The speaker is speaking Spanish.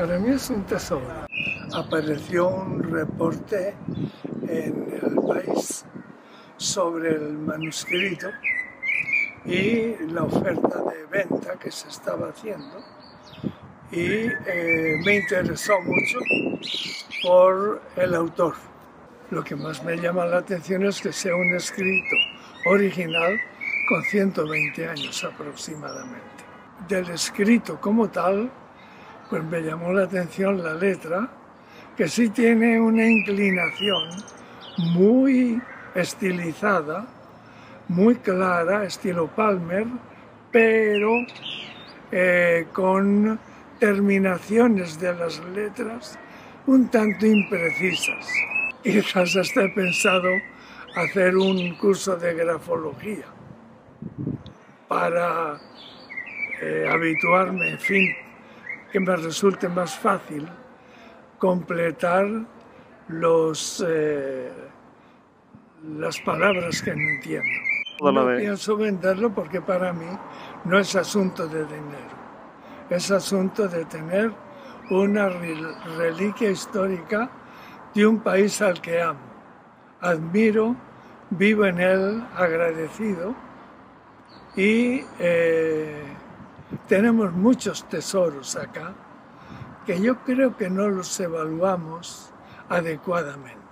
Para mí es un tesoro. Apareció un reporte en el país sobre el manuscrito y la oferta de venta que se estaba haciendo y eh, me interesó mucho por el autor. Lo que más me llama la atención es que sea un escrito original con 120 años aproximadamente. Del escrito como tal, pues me llamó la atención la letra, que sí tiene una inclinación muy estilizada, muy clara, estilo Palmer, pero eh, con terminaciones de las letras un tanto imprecisas. Quizás hasta he pensado hacer un curso de grafología para eh, habituarme, en fin, que me resulte más fácil completar los, eh, las palabras que no entiendo. No pienso venderlo porque para mí no es asunto de dinero, es asunto de tener una reliquia histórica de un país al que amo, admiro, vivo en él agradecido y eh, tenemos muchos tesoros acá que yo creo que no los evaluamos adecuadamente.